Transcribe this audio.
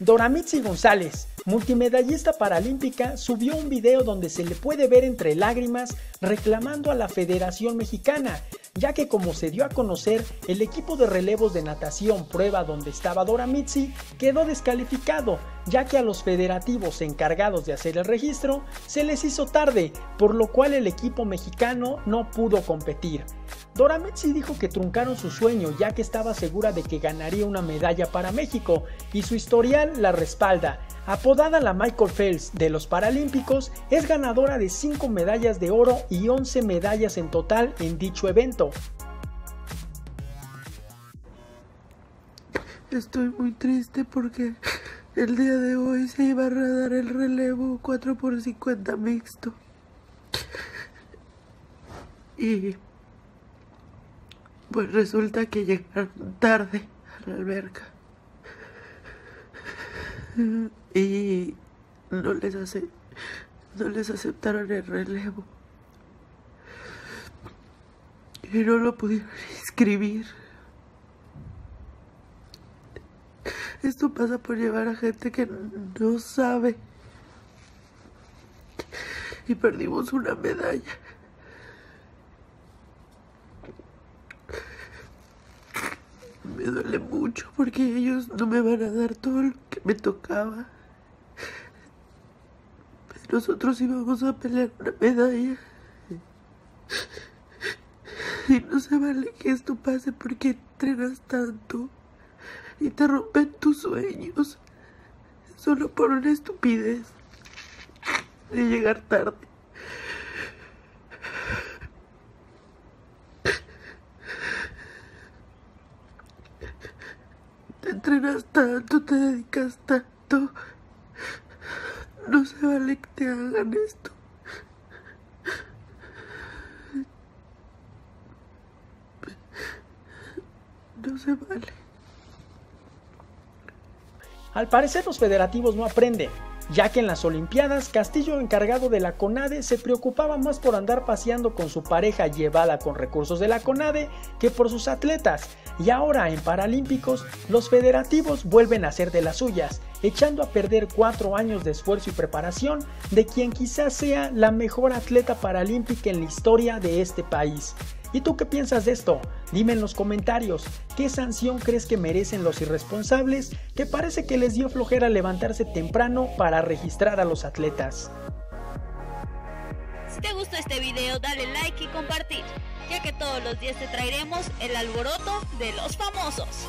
Doramitzi González, multimedallista paralímpica, subió un video donde se le puede ver entre lágrimas reclamando a la Federación Mexicana, ya que como se dio a conocer, el equipo de relevos de natación prueba donde estaba Doramitzi quedó descalificado, ya que a los federativos encargados de hacer el registro se les hizo tarde, por lo cual el equipo mexicano no pudo competir. Doramitzi dijo que truncaron su sueño ya que estaba segura de que ganaría una medalla para México y su historial la respalda. Apodada la Michael Phelps de los Paralímpicos, es ganadora de 5 medallas de oro y 11 medallas en total en dicho evento. Estoy muy triste porque el día de hoy se iba a dar el relevo 4x50 mixto. Y pues resulta que llegaron tarde a la alberca. Y no les hace, no les aceptaron el relevo. Y no lo pudieron inscribir. Esto pasa por llevar a gente que no sabe. Y perdimos una medalla. Me duele mucho porque ellos no me van a dar todo lo me tocaba. Nosotros íbamos a pelear una medalla. Y no se vale que esto pase porque entrenas tanto y te rompen tus sueños solo por una estupidez de llegar tarde. Te entrenas tanto, te dedicas tanto. No se vale que te hagan esto. No se vale. Al parecer los federativos no aprenden, ya que en las Olimpiadas Castillo encargado de la CONADE se preocupaba más por andar paseando con su pareja llevada con recursos de la CONADE que por sus atletas, y ahora en Paralímpicos los federativos vuelven a ser de las suyas, echando a perder cuatro años de esfuerzo y preparación de quien quizás sea la mejor atleta paralímpica en la historia de este país. ¿Y tú qué piensas de esto? Dime en los comentarios, ¿qué sanción crees que merecen los irresponsables que parece que les dio flojera levantarse temprano para registrar a los atletas? Si te gustó este video, dale like y compartir, ya que todos los días te traeremos el alboroto de los famosos.